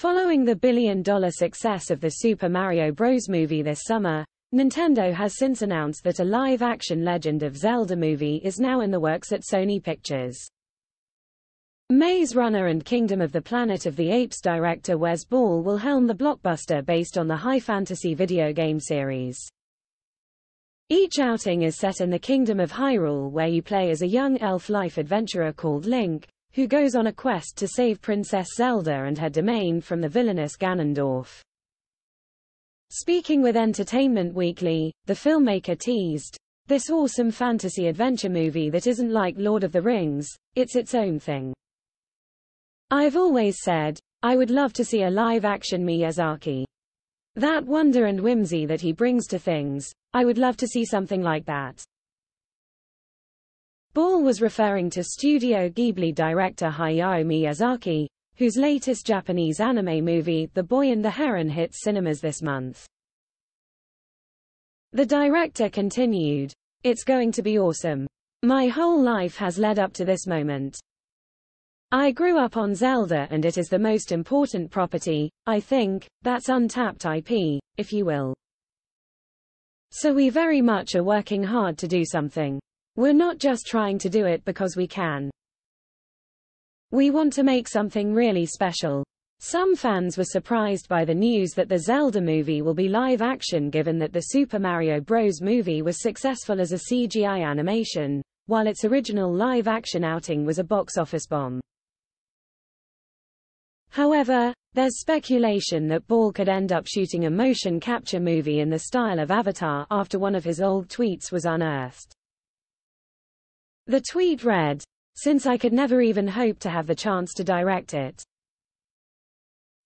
Following the billion-dollar success of the Super Mario Bros. movie this summer, Nintendo has since announced that a live-action Legend of Zelda movie is now in the works at Sony Pictures. Maze Runner and Kingdom of the Planet of the Apes director Wes Ball will helm the blockbuster based on the high fantasy video game series. Each outing is set in the Kingdom of Hyrule where you play as a young elf life adventurer called Link, who goes on a quest to save Princess Zelda and her domain from the villainous Ganondorf. Speaking with Entertainment Weekly, the filmmaker teased, this awesome fantasy adventure movie that isn't like Lord of the Rings, it's its own thing. I've always said, I would love to see a live-action Miyazaki. That wonder and whimsy that he brings to things, I would love to see something like that. Ball was referring to Studio Ghibli director Hayao Miyazaki, whose latest Japanese anime movie, The Boy and the Heron hits cinemas this month. The director continued, It's going to be awesome. My whole life has led up to this moment. I grew up on Zelda and it is the most important property, I think, that's untapped IP, if you will. So we very much are working hard to do something. We're not just trying to do it because we can. We want to make something really special. Some fans were surprised by the news that the Zelda movie will be live action given that the Super Mario Bros. movie was successful as a CGI animation, while its original live action outing was a box office bomb. However, there's speculation that Ball could end up shooting a motion capture movie in the style of Avatar after one of his old tweets was unearthed. The tweet read, since I could never even hope to have the chance to direct it.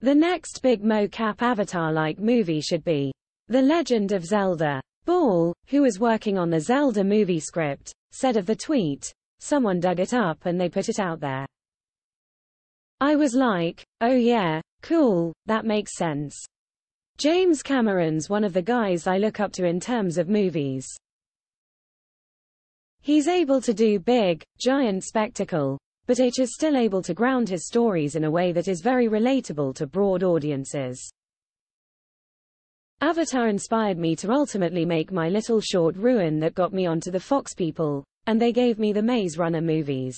The next big mocap Avatar-like movie should be The Legend of Zelda. Ball, who was working on the Zelda movie script, said of the tweet, someone dug it up and they put it out there. I was like, oh yeah, cool, that makes sense. James Cameron's one of the guys I look up to in terms of movies. He's able to do big, giant spectacle, but H is still able to ground his stories in a way that is very relatable to broad audiences. Avatar inspired me to ultimately make my little short ruin that got me onto the Fox people, and they gave me the Maze Runner movies.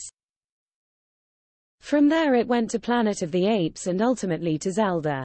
From there it went to Planet of the Apes and ultimately to Zelda.